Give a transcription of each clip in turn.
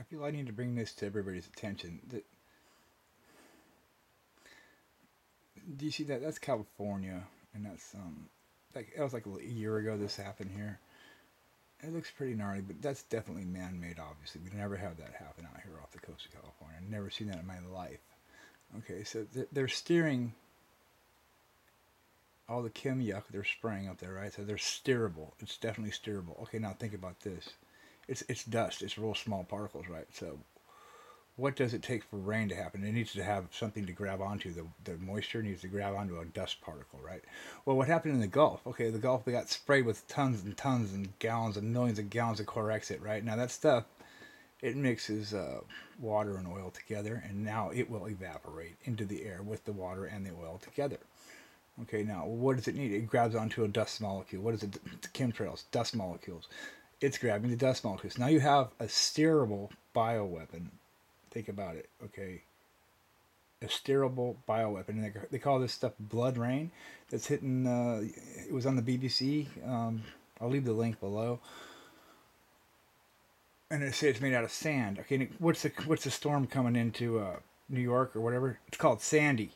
I feel I need to bring this to everybody's attention. That do you see that? That's California, and that's um, like that was like a year ago. This happened here. It looks pretty gnarly, but that's definitely man-made. Obviously, we never have that happen out here off the coast of California. I've never seen that in my life. Okay, so they're steering all the chem yuck they're spraying up there, right? So they're steerable. It's definitely steerable. Okay, now think about this. It's it's dust. It's real small particles, right? So what does it take for rain to happen? It needs to have something to grab onto. The, the moisture needs to grab onto a dust particle, right? Well, what happened in the Gulf? Okay, the Gulf, they got sprayed with tons and tons and gallons and millions of gallons of Corexit, right? Now, that stuff, it mixes uh, water and oil together, and now it will evaporate into the air with the water and the oil together. Okay, now, what does it need? It grabs onto a dust molecule. What is it? Chemtrails, dust molecules. It's grabbing the dust molecules. Now you have a steerable bioweapon Think about it, okay? A steerable bioweapon. And they, they call this stuff blood rain. That's hitting. Uh, it was on the BBC. Um, I'll leave the link below. And it say it's made out of sand. Okay, what's the what's the storm coming into uh, New York or whatever? It's called Sandy.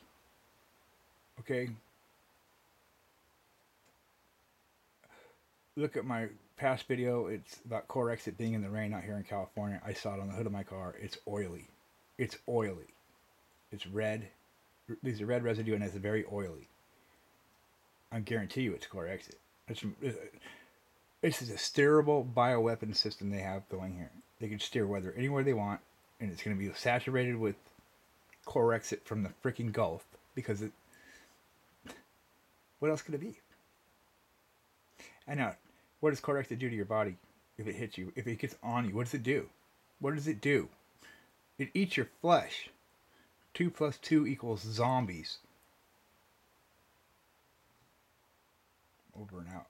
Okay. Look at my past video, it's about Corexit being in the rain out here in California. I saw it on the hood of my car. It's oily. It's oily. It's red. These are red residue and it's very oily. I guarantee you it's Corexit. It's, uh, this is a steerable bioweapon system they have going here. They can steer weather anywhere they want, and it's going to be saturated with Corexit from the freaking Gulf because it. What else could it be? I know uh, what does Corexit do to your body if it hits you? If it gets on you, what does it do? What does it do? It eats your flesh. Two plus two equals zombies. Over and out.